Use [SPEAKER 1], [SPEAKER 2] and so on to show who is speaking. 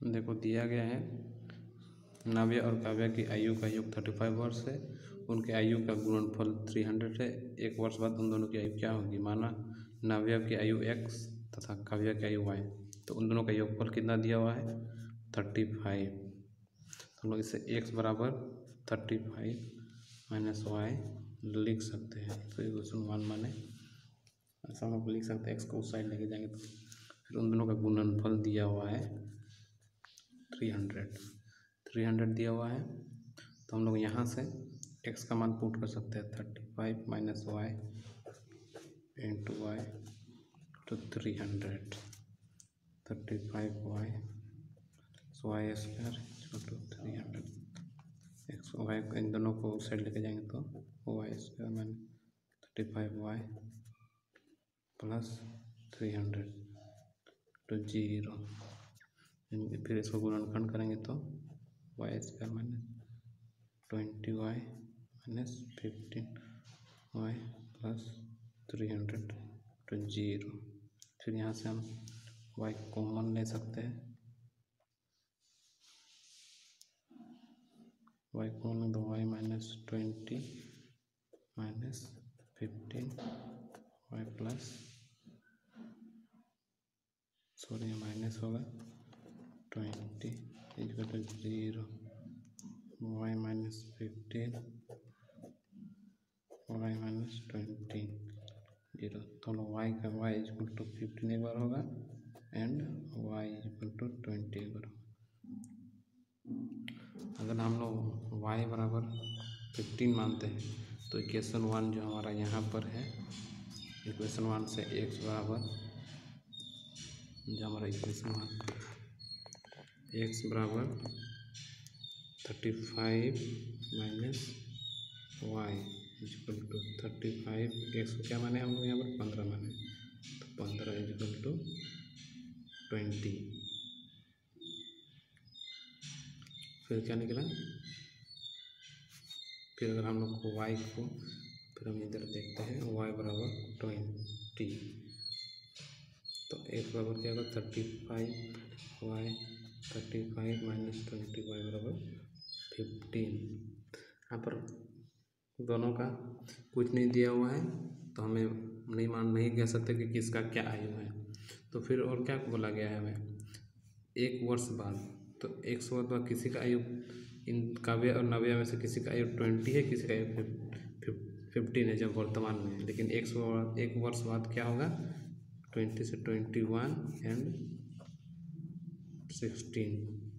[SPEAKER 1] देखो दिया गया है। नव्य और काव्य की आयु का योग थर्टी फाइव वर्ष है। उनके आयु का गुणनफल थ्री हंड्रेड है। एक वर्ष बाद उन दोनों की आयु क्या होगी माना नव्य की आयु एक्स तथा काव्य की आयु वाई तो उन दोनों का योगफल कितना दिया हुआ है? थर्टी फाइव तो हम लोग इसे एक्स बराबर थर्टी फाइव माइनस वाई लिख सकते हैं। तो इक्वेशन वन माने। ऐसा हम लोग लिख सकते हैं एक्स को उस साइड लेके जाएँगे तो फिर उन दोनों का गुणनफल दिया हुआ है। Three hundred. थ्री हंड्रेड दिया हुआ है। तो हम लोग यहाँ से एक्स का मान पुट कर सकते हैं। Thirty five minus Y into Y two three hundred thirty five Y Y square two three hundred X Y इन दोनों को साइड लेके जाएँगे तो Y square minus thirty five Y plus three hundred two zero फिर इसको गुणनखंड करेंगे तो Y square minus twenty Y minus fifteen Y plus three hundred two zero फिर यहाँ से हम वाई कॉमन ले सकते हैं। वाई कॉमन तो Y minus twenty minus fifteen Y plus sorry minus होगा। Twenty equal to zero Y minus fifteen Y minus twenty zero तो वाई का वाई इजकल टू फिफ्टीन एक बार होगा and Y equal to twenty एक अगर अगर हम लोग वाई बराबर फिफ्टीन मानते हैं तो इक्वेशन वन जो हमारा यहाँ पर है इक्वेशन वन से एक्स बराबर जो हमारा इक्वेशन वन एक्स बराबर thirty five minus Y equal to thirty five X को क्या माने हम लोग यहाँ पर? पंद्रह माने। तो पंद्रह इजकल टू ट्वेंटी फिर क्या निकला? फिर अगर हम लोग को वाई को, फिर हम इधर देखते हैं वाई बराबर ट्वेंटी तो एक बराबर क्या होगा? Thirty five Y thirty five minus twenty Y बराबर फिफ्टीन यहाँ पर दोनों का कुछ नहीं दिया हुआ है तो हमें नहीं मान, नहीं कह सकते कि किसका क्या आयु है। तो फिर और क्या बोला गया है हमें? एक वर्ष बाद तो एक सौ बाद किसी का आयु इन काव्य और नव्य में से किसी का आयु ट्वेंटी है, किसी का आयु फिफ्टीन है जब वर्तमान में। लेकिन एक सौ, एक वर्ष बाद क्या होगा? ट्वेंटी से ट्वेंटी वन एंड sixteen